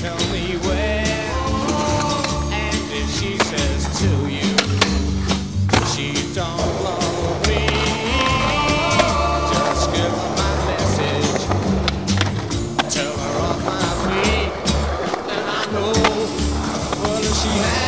tell me where. And if she says to you, she don't love me, just give her my message. Tell her of my feet, and I know what she has.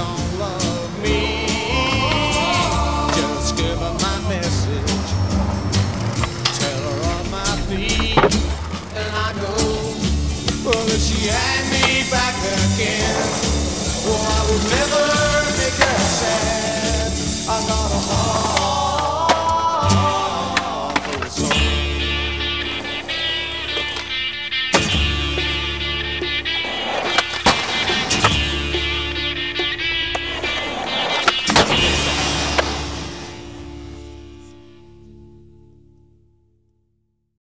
don't love me. Just give her my message. Tell her on my feet, and I go. She had me back again.